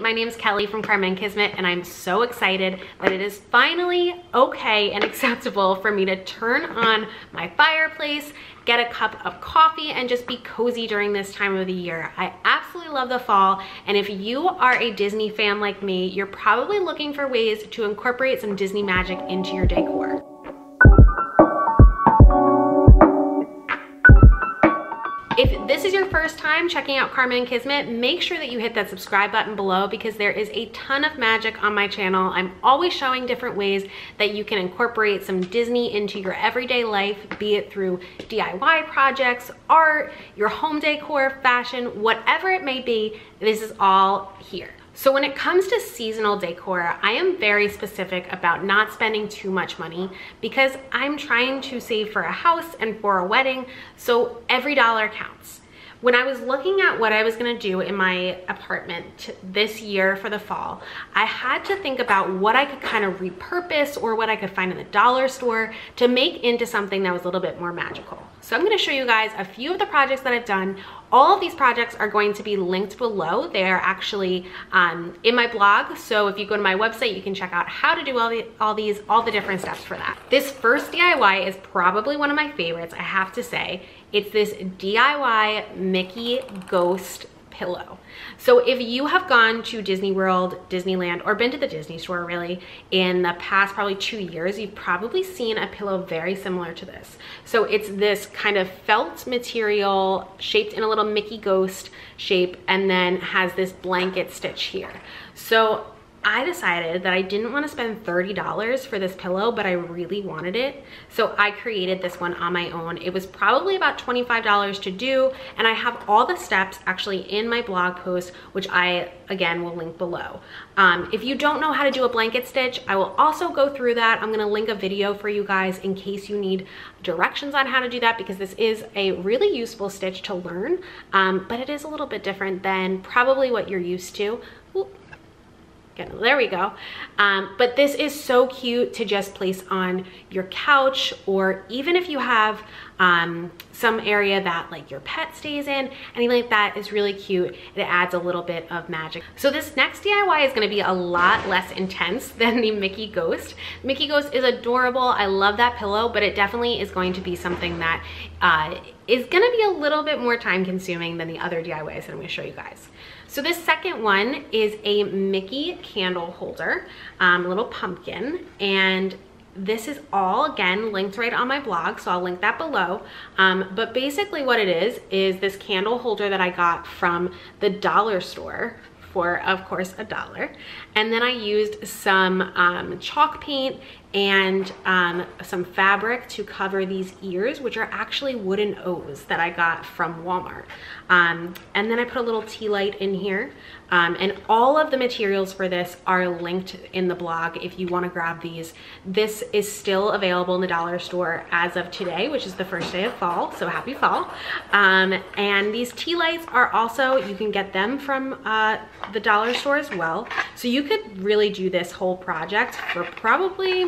my name's Kelly from Karma and Kismet and I'm so excited that it is finally okay and acceptable for me to turn on my fireplace, get a cup of coffee and just be cozy during this time of the year. I absolutely love the fall and if you are a Disney fan like me, you're probably looking for ways to incorporate some Disney magic into your decor. This is your first time checking out Karma and Kismet, make sure that you hit that subscribe button below because there is a ton of magic on my channel. I'm always showing different ways that you can incorporate some Disney into your everyday life, be it through DIY projects, art, your home decor, fashion, whatever it may be, this is all here. So when it comes to seasonal decor, I am very specific about not spending too much money because I'm trying to save for a house and for a wedding, so every dollar counts. When I was looking at what I was gonna do in my apartment this year for the fall, I had to think about what I could kind of repurpose or what I could find in the dollar store to make into something that was a little bit more magical. So I'm gonna show you guys a few of the projects that I've done. All of these projects are going to be linked below. They are actually um, in my blog. So if you go to my website, you can check out how to do all, the, all these, all the different steps for that. This first DIY is probably one of my favorites, I have to say. It's this DIY Mickey Ghost pillow. So if you have gone to Disney World, Disneyland, or been to the Disney store really in the past probably two years, you've probably seen a pillow very similar to this. So it's this kind of felt material shaped in a little Mickey ghost shape and then has this blanket stitch here. So I decided that I didn't want to spend $30 for this pillow, but I really wanted it. So I created this one on my own. It was probably about $25 to do, and I have all the steps actually in my blog post, which I, again, will link below. Um, if you don't know how to do a blanket stitch, I will also go through that. I'm gonna link a video for you guys in case you need directions on how to do that because this is a really useful stitch to learn, um, but it is a little bit different than probably what you're used to there we go. Um, but this is so cute to just place on your couch or even if you have um, some area that like your pet stays in, anything like that is really cute. It adds a little bit of magic. So this next DIY is gonna be a lot less intense than the Mickey Ghost. Mickey Ghost is adorable. I love that pillow, but it definitely is going to be something that uh, is gonna be a little bit more time consuming than the other DIYs that I'm gonna show you guys. So this second one is a Mickey candle holder, um, little pumpkin, and this is all again linked right on my blog so i'll link that below. Um, but basically what it is is this candle holder that i got from the dollar store for of course a dollar. And then i used some um, chalk paint and um, some fabric to cover these ears, which are actually wooden O's that I got from Walmart. Um, and then I put a little tea light in here. Um, and all of the materials for this are linked in the blog if you wanna grab these. This is still available in the dollar store as of today, which is the first day of fall, so happy fall. Um, and these tea lights are also, you can get them from uh, the dollar store as well. So you could really do this whole project for probably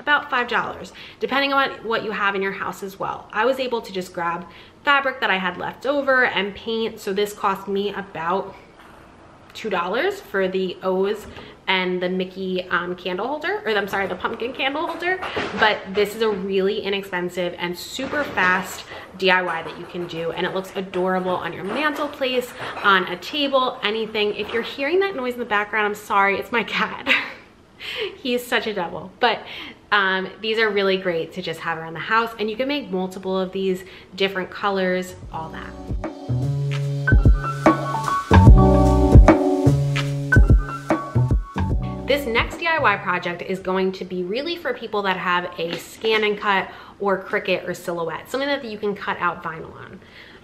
about $5, depending on what you have in your house as well. I was able to just grab fabric that I had left over and paint. So this cost me about $2 for the O's and the Mickey um, candle holder, or I'm sorry, the pumpkin candle holder. But this is a really inexpensive and super fast DIY that you can do. And it looks adorable on your mantelpiece, on a table, anything. If you're hearing that noise in the background, I'm sorry, it's my cat. He's such a devil. But um, these are really great to just have around the house and you can make multiple of these different colors, all that. This next DIY project is going to be really for people that have a scan and cut or Cricut or Silhouette, something that you can cut out vinyl on.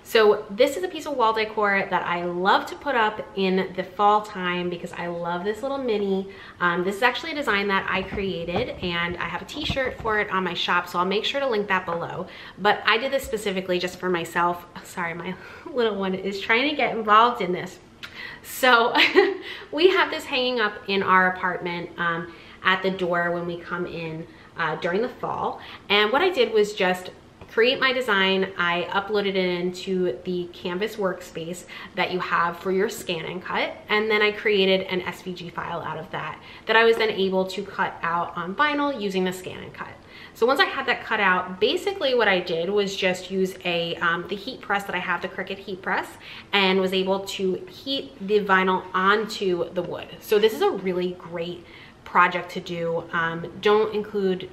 So this is a piece of wall decor that I love to put up in the fall time because I love this little Minnie. Um, this is actually a design that I created and I have a t-shirt for it on my shop, so I'll make sure to link that below. But I did this specifically just for myself. Sorry, my little one is trying to get involved in this. So we have this hanging up in our apartment um, at the door when we come in uh, during the fall. And what I did was just create my design, I uploaded it into the Canvas workspace that you have for your scan and cut. And then I created an SVG file out of that, that I was then able to cut out on vinyl using the scan and cut. So once I had that cut out, basically what I did was just use a um, the heat press that I have, the Cricut heat press, and was able to heat the vinyl onto the wood. So this is a really great project to do. Um, don't include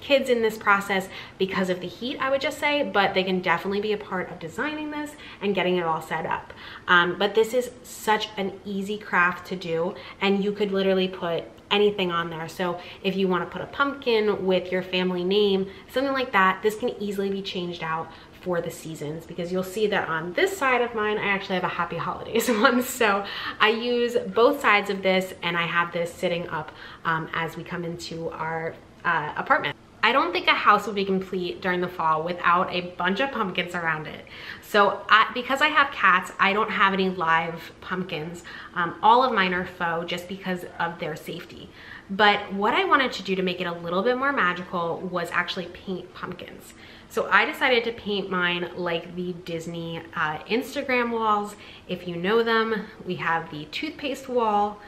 kids in this process because of the heat, I would just say, but they can definitely be a part of designing this and getting it all set up. Um, but this is such an easy craft to do, and you could literally put anything on there. So if you wanna put a pumpkin with your family name, something like that, this can easily be changed out for the seasons because you'll see that on this side of mine, I actually have a happy holidays one. So I use both sides of this and I have this sitting up um, as we come into our uh, apartment. I don't think a house would be complete during the fall without a bunch of pumpkins around it. So I, because I have cats, I don't have any live pumpkins. Um, all of mine are faux just because of their safety. But what I wanted to do to make it a little bit more magical was actually paint pumpkins. So I decided to paint mine like the Disney uh, Instagram walls. If you know them, we have the toothpaste wall,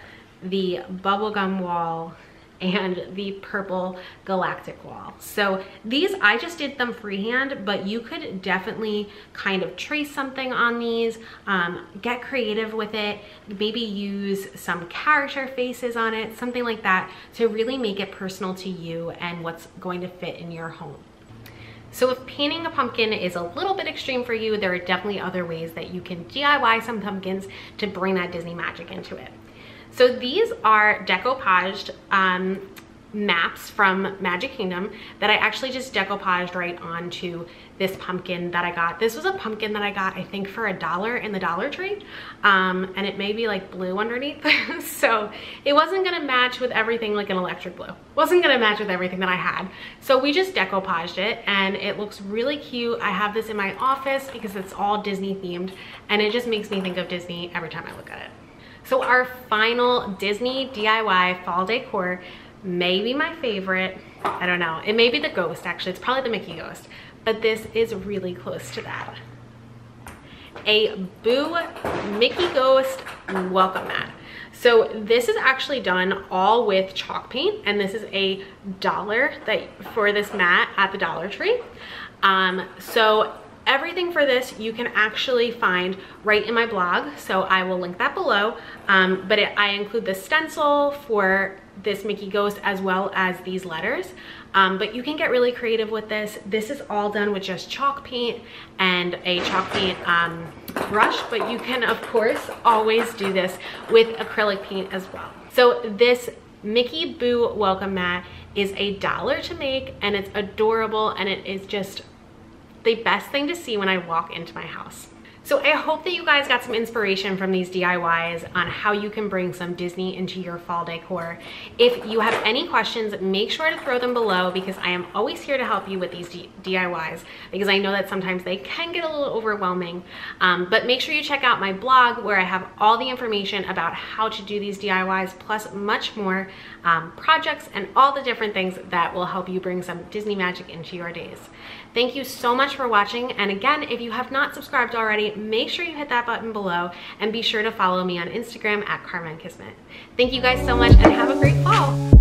the bubblegum wall, and the purple galactic wall. So these, I just did them freehand, but you could definitely kind of trace something on these, um, get creative with it, maybe use some character faces on it, something like that to really make it personal to you and what's going to fit in your home. So if painting a pumpkin is a little bit extreme for you, there are definitely other ways that you can DIY some pumpkins to bring that Disney magic into it. So these are decoupaged um, maps from Magic Kingdom that I actually just decoupaged right onto this pumpkin that I got. This was a pumpkin that I got, I think for a dollar in the Dollar Tree. Um, and it may be like blue underneath. so it wasn't gonna match with everything like an electric blue. Wasn't gonna match with everything that I had. So we just decoupaged it and it looks really cute. I have this in my office because it's all Disney themed and it just makes me think of Disney every time I look at it. So our final Disney DIY fall decor may be my favorite. I don't know. It may be the ghost actually. It's probably the Mickey ghost. But this is really close to that. A Boo Mickey Ghost welcome mat. So this is actually done all with chalk paint and this is a dollar that for this mat at the Dollar Tree. Um, so everything for this you can actually find right in my blog. So I will link that below. Um, but it, I include the stencil for this Mickey Ghost as well as these letters. Um, but you can get really creative with this. This is all done with just chalk paint and a chalk paint um, brush, but you can of course always do this with acrylic paint as well. So this Mickey Boo welcome mat is a dollar to make and it's adorable and it is just the best thing to see when I walk into my house. So I hope that you guys got some inspiration from these DIYs on how you can bring some Disney into your fall decor. If you have any questions, make sure to throw them below because I am always here to help you with these DIYs because I know that sometimes they can get a little overwhelming. Um, but make sure you check out my blog where I have all the information about how to do these DIYs plus much more um, projects and all the different things that will help you bring some Disney magic into your days. Thank you so much for watching. And again, if you have not subscribed already, make sure you hit that button below and be sure to follow me on Instagram at Karma and Kismet. Thank you guys so much and have a great fall.